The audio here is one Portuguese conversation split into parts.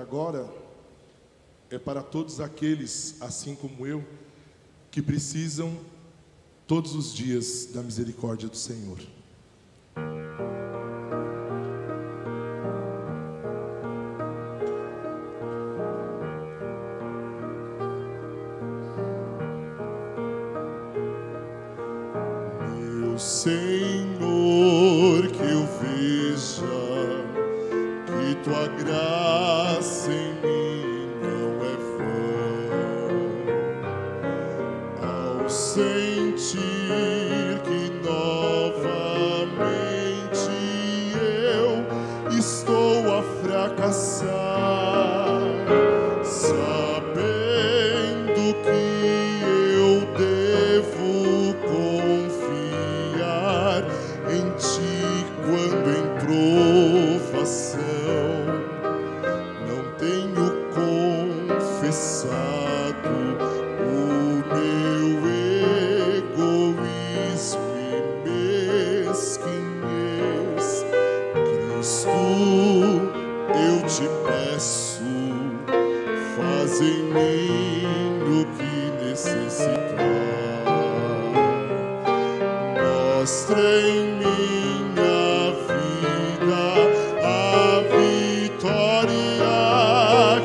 Agora é para todos aqueles, assim como eu, que precisam todos os dias da misericórdia do Senhor. Meu Senhor, que eu veja que tua graça sentir que novamente eu estou a fracassar, peço, faz em mim que necessitar. Mostra em minha vida a vitória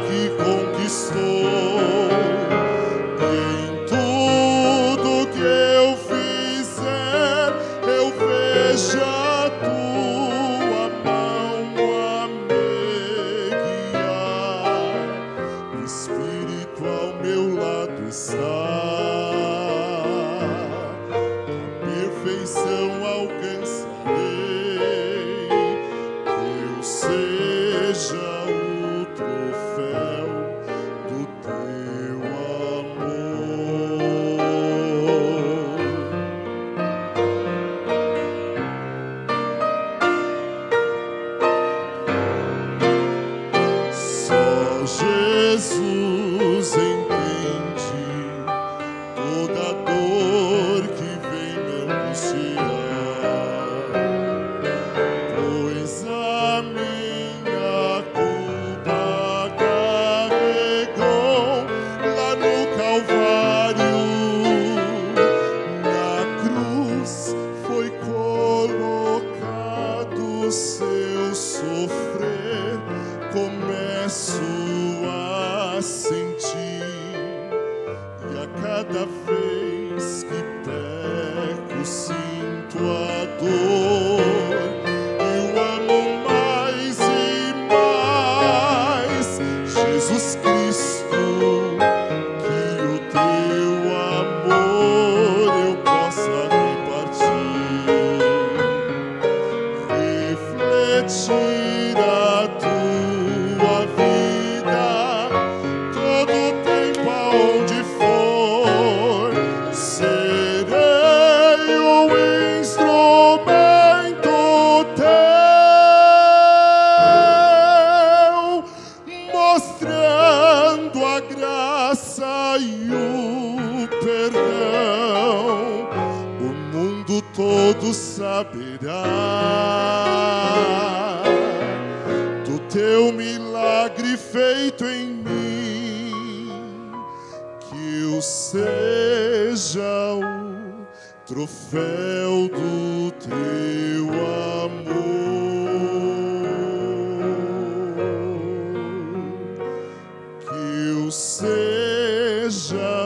que conquistou. sun. Sentir. E a cada vez que peco, sinto a dor. Eu amo mais e mais Jesus Cristo. Que o teu amor eu possa repartir refletir e o perdão. O mundo todo saberá do teu milagre feito em mim, que eu seja o troféu do teu amor, que eu seja